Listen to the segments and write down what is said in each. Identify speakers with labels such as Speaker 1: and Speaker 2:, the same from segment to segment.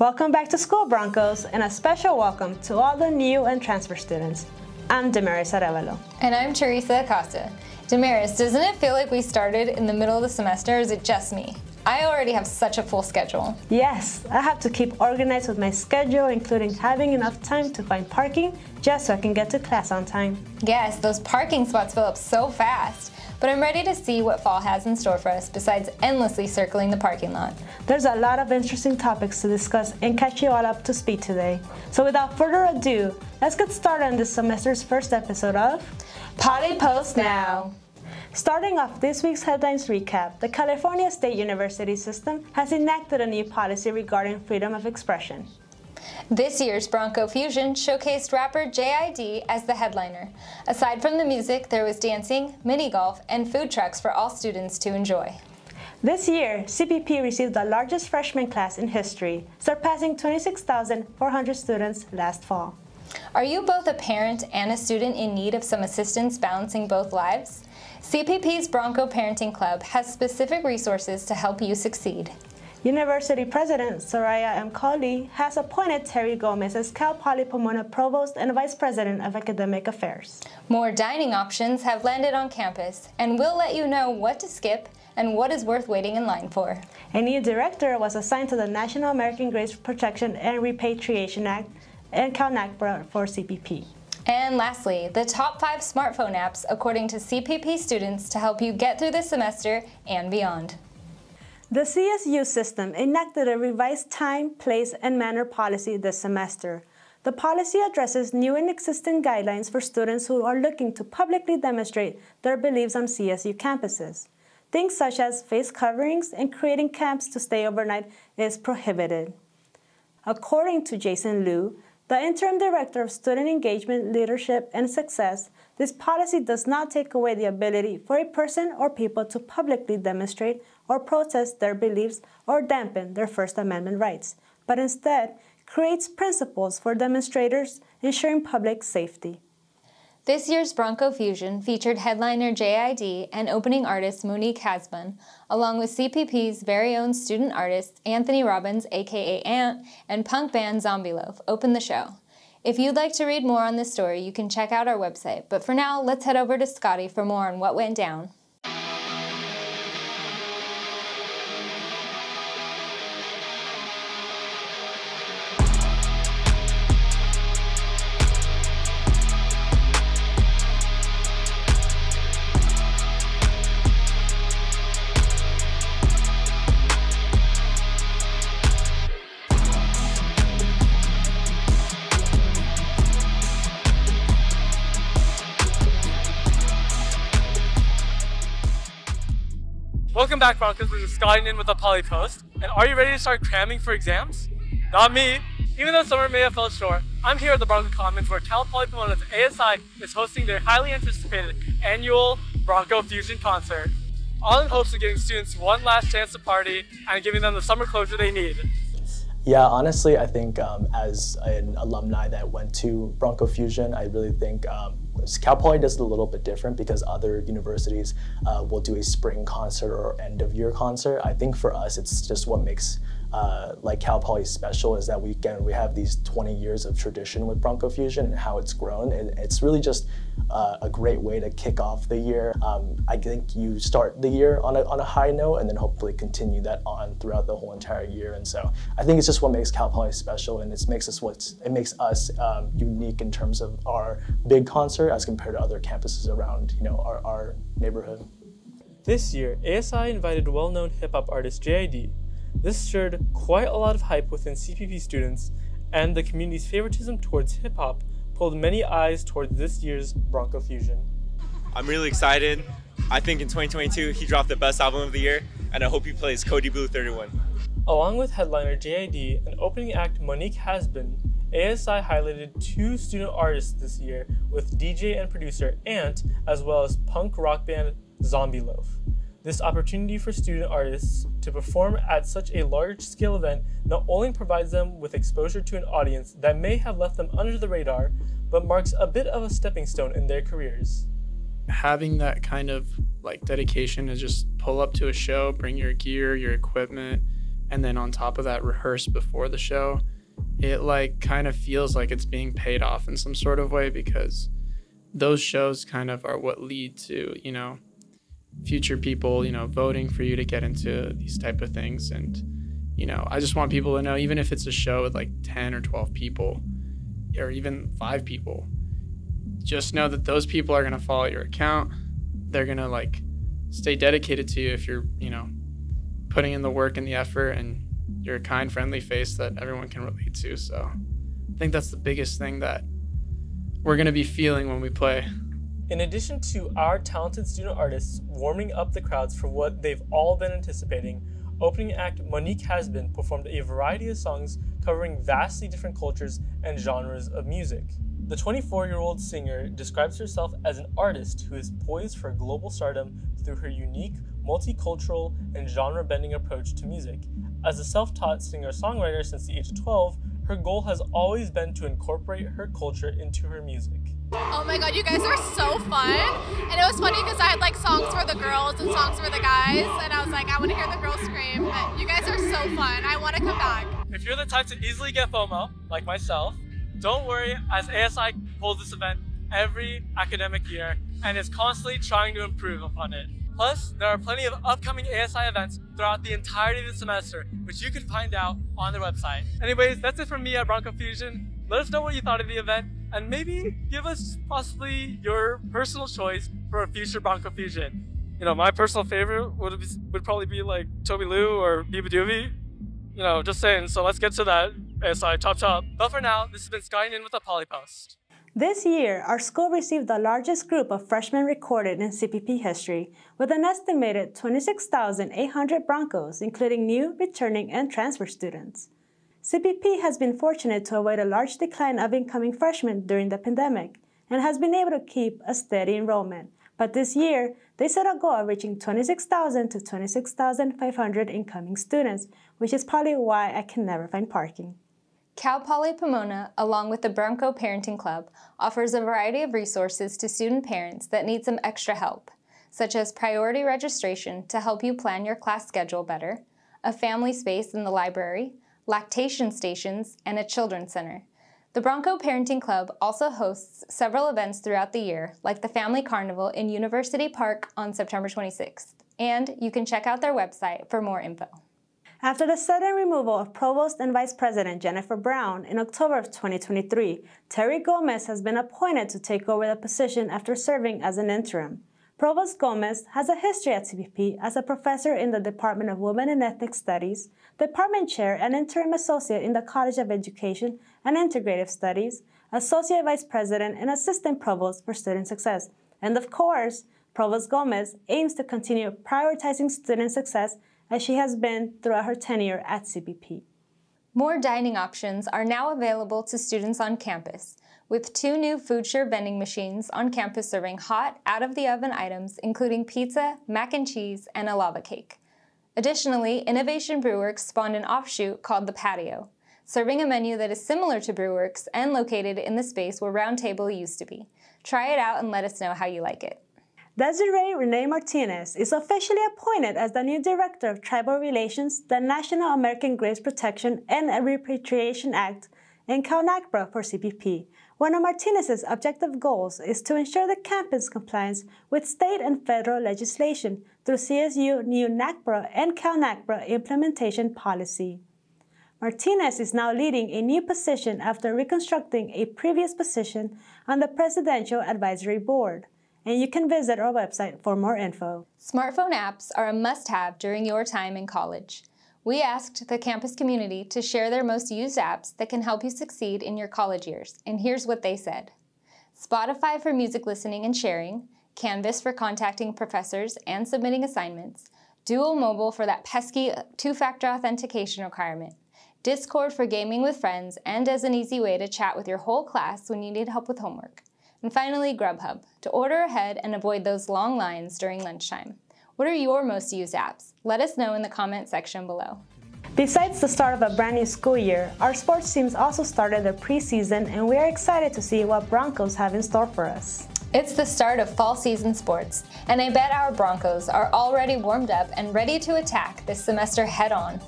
Speaker 1: Welcome back to School Broncos and a special welcome to all the new and transfer students. I'm Damariz Arevalo.
Speaker 2: And I'm Teresa Acosta. Damariz, doesn't it feel like we started in the middle of the semester or is it just me? I already have such a full schedule.
Speaker 1: Yes, I have to keep organized with my schedule, including having enough time to find parking just so I can get to class on time.
Speaker 2: Yes, those parking spots fill up so fast. But I'm ready to see what fall has in store for us besides endlessly circling the parking lot.
Speaker 1: There's a lot of interesting topics to discuss and catch you all up to speed today. So without further ado, let's get started on this semester's first episode of
Speaker 2: Poly Post Now.
Speaker 1: Starting off this week's headlines recap, the California State University system has enacted a new policy regarding freedom of expression.
Speaker 2: This year's Bronco Fusion showcased rapper JID as the headliner. Aside from the music, there was dancing, mini golf, and food trucks for all students to enjoy.
Speaker 1: This year, CPP received the largest freshman class in history, surpassing 26,400 students last fall.
Speaker 2: Are you both a parent and a student in need of some assistance balancing both lives? CPP's Bronco Parenting Club has specific resources to help you succeed.
Speaker 1: University President Soraya M. Colley has appointed Terri Gomez as Cal Poly Pomona Provost and Vice President of Academic Affairs.
Speaker 2: More dining options have landed on campus, and we'll let you know what to skip and what is worth waiting in line for.
Speaker 1: A new director was assigned to the National American Graves Protection and Repatriation Act and CalNAGPRA for CPP.
Speaker 2: And lastly, the top five smartphone apps according to CPP students to help you get through the semester and beyond.
Speaker 1: The CSU system enacted a revised time, place, and manner policy this semester. The policy addresses new and existing guidelines for students who are looking to publicly demonstrate their beliefs on CSU campuses. Things such as face coverings and creating camps to stay overnight is prohibited. According to Jason Liu, the Interim Director of Student Engagement, Leadership, and Success, this policy does not take away the ability for a person or people to publicly demonstrate or protest their beliefs or dampen their First Amendment rights, but instead creates principles for demonstrators ensuring public safety.
Speaker 2: This year's Bronco Fusion featured headliner JID and opening artist Monique Hasbun, along with CPP's very own student artist Anthony Robbins, aka Ant, and punk band Zombie Loaf, opened the show. If you'd like to read more on this story, you can check out our website, but for now, let's head over to Scotty for more on what went down.
Speaker 3: Welcome back, Broncos. This is Scotty Ninh with the Poly Post. And are you ready to start cramming for exams? Not me. Even though summer may have felt short, I'm here at the Bronco Commons where Cal Poly Pomona's ASI is hosting their highly anticipated annual Bronco Fusion concert. All in hopes of giving students one last chance to party and giving them the summer closure they need.
Speaker 4: Yeah, honestly, I think um, as an alumni that went to Bronco Fusion, I really think um, Cal Poly does it a little bit different because other universities uh, will do a spring concert or end of year concert. I think for us, it's just what makes uh, like Cal Poly special is that we again we have these 20 years of tradition with Bronco Fusion and how it's grown. And it's really just uh, a great way to kick off the year. Um, I think you start the year on a, on a high note and then hopefully continue that on throughout the whole entire year. And so I think it's just what makes Cal Poly special, and it makes us what's it makes us um, unique in terms of our big concert as compared to other campuses around you know our, our neighborhood.
Speaker 5: This year, ASI invited well-known hip-hop artist JID this stirred quite a lot of hype within CPP students, and the community's favoritism towards hip hop pulled many eyes towards this year's Bronco Fusion.
Speaker 6: I'm really excited. I think in 2022 he dropped the best album of the year, and I hope he plays Kody Blu 31.
Speaker 5: Along with headliner JID and opening act Monique Hasbun, ASI highlighted two student artists this year with DJ and producer Ant, as well as punk rock band Zombie Loaf. This opportunity for student artists to perform at such a large scale event not only provides them with exposure to an audience that may have left them under the radar, but marks a bit of a stepping stone in their careers.
Speaker 7: Having that kind of like dedication is just pull up to a show, bring your gear, your equipment, and then on top of that rehearse before the show. It like kind of feels like it's being paid off in some sort of way because those shows kind of are what lead to, you know, future people, you know, voting for you to get into these type of things and you know, I just want people to know even if it's a show with like 10 or 12 people or even 5 people, just know that those people are going to follow your account. They're going to like stay dedicated to you if you're, you know, putting in the work and the effort and you're a kind, friendly face that everyone can relate to. So I think that's the biggest thing that we're going to be feeling when we play.
Speaker 5: In addition to our talented student artists warming up the crowds for what they've all been anticipating, opening act Monique Hasbun performed a variety of songs covering vastly different cultures and genres of music. The 24 year old singer describes herself as an artist who is poised for global stardom through her unique, multicultural, and genre bending approach to music. As a self taught singer songwriter since the age of 12, her goal has always been to incorporate her culture into her music.
Speaker 8: Oh my god, you guys are so fun. And it was funny because I had like songs for the girls and songs for the guys. And I was like, I want to hear the girls scream. But you guys are so fun. I want to come back.
Speaker 3: If you're the type to easily get FOMO, like myself, don't worry, as ASI holds this event every academic year and is constantly trying to improve upon it. Plus, there are plenty of upcoming ASI events throughout the entirety of the semester, which you can find out on their website. Anyways, that's it from me at Bronco Fusion. Let us know what you thought of the event, and maybe give us possibly your personal choice for a future Bronco Fusion. You know, my personal favorite would, be, would probably be like Tobi Lou or Beabadoobee. You know, just saying, so let's get to that. ASI Top Chop. But for now, this has been Scotty Ninh with a Polypost.
Speaker 1: This year, our school received the largest group of freshmen recorded in CPP history, with an estimated 26,800 Broncos, including new, returning, and transfer students. CPP has been fortunate to avoid a large decline of incoming freshmen during the pandemic and has been able to keep a steady enrollment. But this year, they set a goal of reaching 26,000 to 26,500 incoming students, which is probably why I can never find parking.
Speaker 2: Cal Poly Pomona, along with the Bronco Parenting Club, offers a variety of resources to student parents that need some extra help, such as priority registration to help you plan your class schedule better, a family space in the library, lactation stations, and a children's center. The Bronco Parenting Club also hosts several events throughout the year, like the Family Carnival in University Park on September 26th, and you can check out their website for more info.
Speaker 1: After the sudden removal of Provost and Vice President Jennifer Brown in October of 2023, Terri Gomez has been appointed to take over the position after serving as an interim. Provost Gomez has a history at CPP as a professor in the Department of Women and Ethnic Studies, department chair and interim associate in the College of Education and Integrative Studies, associate vice president and assistant provost for student success. And of course, Provost Gomez aims to continue prioritizing student success as she has been throughout her tenure at CPP.
Speaker 2: More dining options are now available to students on campus, with two new FoodSure vending machines on campus serving hot, out-of-the-oven items including pizza, mac and cheese, and a lava cake. Additionally, Innovation Brewworks spawned an offshoot called The Patio, serving a menu that is similar to Brewworks and located in the space where Roundtable used to be. Try it out and let us know how you like it.
Speaker 1: Desiree Renee Martinez is officially appointed as the new Director of Tribal Relations, the National American Graves Protection and Repatriation Act, and CalNAGPRA for CPP. One of Martinez's objective goals is to ensure the campus compliance with state and federal legislation through CSU new NAGPRA and CalNAGPRA implementation policy. Martinez is now leading a new position after reconstructing a previous position on the Presidential Advisory Board and you can visit our website for more info.
Speaker 2: Smartphone apps are a must-have during your time in college. We asked the campus community to share their most used apps that can help you succeed in your college years, and here's what they said. Spotify for music listening and sharing, Canvas for contacting professors and submitting assignments, Duo Mobile for that pesky two-factor authentication requirement, Discord for gaming with friends and as an easy way to chat with your whole class when you need help with homework. And finally, Grubhub, to order ahead and avoid those long lines during lunchtime. What are your most used apps? Let us know in the comment section below.
Speaker 1: Besides the start of a brand new school year, our sports teams also started their preseason and we are excited to see what Broncos have in store for us.
Speaker 2: It's the start of fall season sports, and I bet our Broncos are already warmed up and ready to attack this semester head on.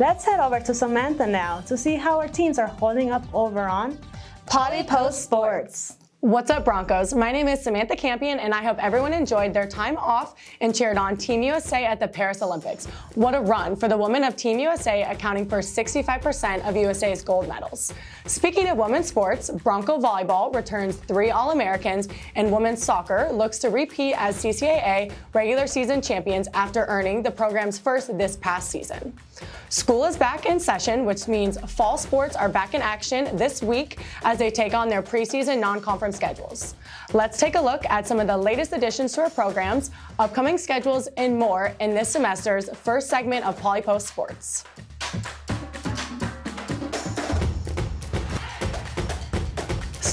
Speaker 1: Let's head over to Samantha now to see how our teams are holding up over on
Speaker 2: Poly Post Sports.
Speaker 9: What's up, Broncos? My name is Samantha Campion, and I hope everyone enjoyed their time off and cheered on Team USA at the Paris Olympics. What a run for the women of Team USA, accounting for 65% of USA's gold medals. Speaking of women's sports, Bronco volleyball returns three All Americans, and women's soccer looks to repeat as CCAA regular season champions after earning the program's first this past season. School is back in session, which means fall sports are back in action this week as they take on their preseason non conference schedules. Let's take a look at some of the latest additions to our programs, upcoming schedules, and more in this semester's first segment of Polypost Sports.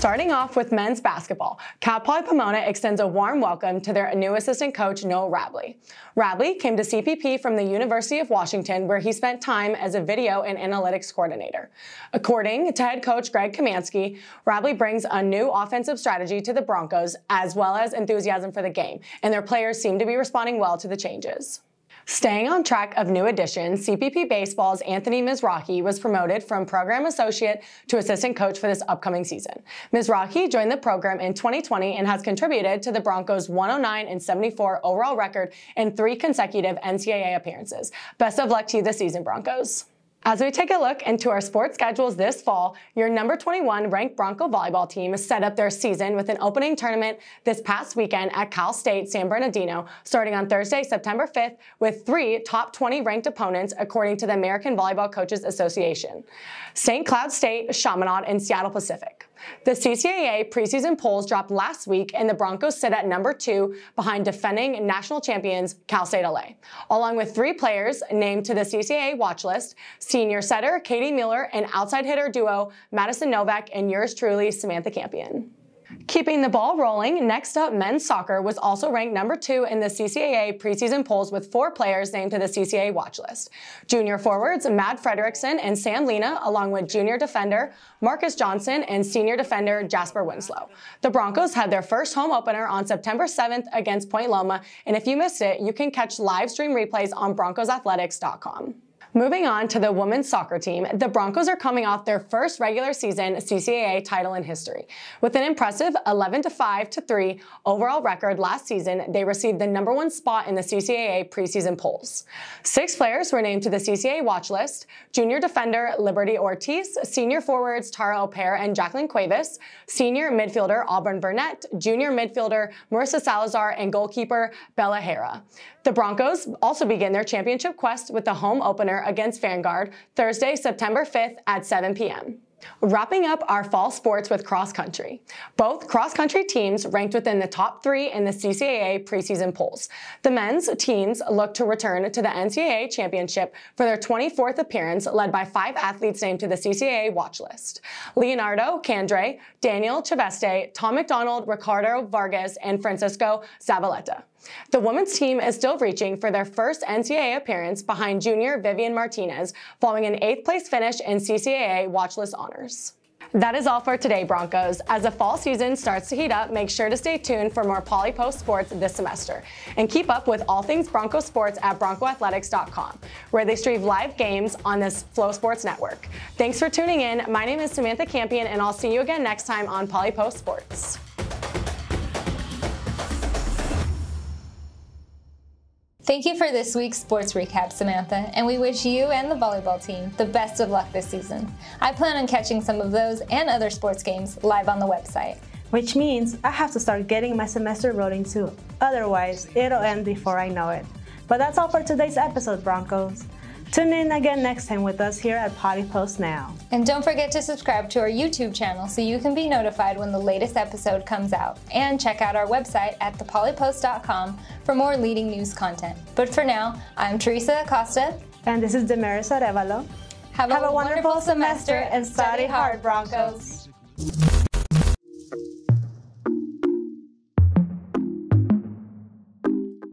Speaker 9: Starting off with men's basketball, Cal Poly Pomona extends a warm welcome to their new assistant coach, Noah Rabley. Rabley came to CPP from the University of Washington, where he spent time as a video and analytics coordinator. According to head coach Greg Kamansky, Rabley brings a new offensive strategy to the Broncos, as well as enthusiasm for the game, and their players seem to be responding well to the changes. Staying on track of new additions, CPP Baseball's Anthony Mizrahi was promoted from program associate to assistant coach for this upcoming season. Mizrahi joined the program in 2020 and has contributed to the Broncos' 109 and 74 overall record in three consecutive NCAA appearances. Best of luck to you this season, Broncos. As we take a look into our sports schedules this fall, your number 21 ranked Bronco volleyball team set up their season with an opening tournament this past weekend at Cal State San Bernardino, starting on Thursday, September 5th, with three top 20 ranked opponents, according to the American Volleyball Coaches Association St. Cloud State, Chaminade, and Seattle Pacific. The CCAA preseason polls dropped last week, and the Broncos sit at number two behind defending national champions Cal State LA, along with three players named to the CCAA watch list senior setter Katie Miller and outside hitter duo Madison Novak and yours truly, Samantha Campion. Keeping the ball rolling, next up, men's soccer was also ranked number two in the CCAA preseason polls with four players named to the CCAA watch list. Junior forwards Matt Frederickson and Sam Lena, along with junior defender Marcus Johnson and senior defender Jasper Winslow. The Broncos had their first home opener on September 7th against Point Loma, and if you missed it, you can catch live stream replays on broncosathletics.com. Moving on to the women's soccer team, the Broncos are coming off their first regular season CCAA title in history. With an impressive 11 5 3 overall record last season, they received the number one spot in the CCAA preseason polls. Six players were named to the CCAA watch list junior defender Liberty Ortiz, senior forwards Tara O'Pear and Jacqueline Cuevas, senior midfielder Auburn Burnett, junior midfielder Marissa Salazar, and goalkeeper Bella Hera. The Broncos also begin their championship quest with the home opener against Vanguard Thursday, September 5th at 7 p.m. Wrapping up our fall sports with cross country. Both cross country teams ranked within the top three in the CCAA preseason polls. The men's teams look to return to the NCAA championship for their 24th appearance, led by five athletes named to the CCAA watch list Leonardo Candre, Daniel Chaveste, Tom McDonald, Ricardo Vargas, and Francisco Zavaleta. The women's team is still reaching for their first NCAA appearance behind junior Vivian Martinez, following an eighth place finish in CCAA watchlist honors. That is all for today, Broncos. As the fall season starts to heat up, make sure to stay tuned for more Polypost sports this semester. And keep up with all things Bronco sports at broncoathletics.com, where they stream live games on this FloSports network. Thanks for tuning in. My name is Samantha Campion, and I'll see you again next time on Polypost Sports.
Speaker 2: Thank you for this week's sports recap, Samantha, and we wish you and the volleyball team the best of luck this season. I plan on catching some of those and other sports games live on the website.
Speaker 1: Which means I have to start getting my semester rolling too. Otherwise, it'll end before I know it. But that's all for today's episode, Broncos. Tune in again next time with us here at Polypost Now.
Speaker 2: And don't forget to subscribe to our YouTube channel so you can be notified when the latest episode comes out. And check out our website at thepolypost.com for more leading news content. But for now, I'm Teresa Acosta.
Speaker 1: And this is Damariz Arevalo.
Speaker 2: Have,
Speaker 1: Have a, wonderful, wonderful semester and study hard, Broncos.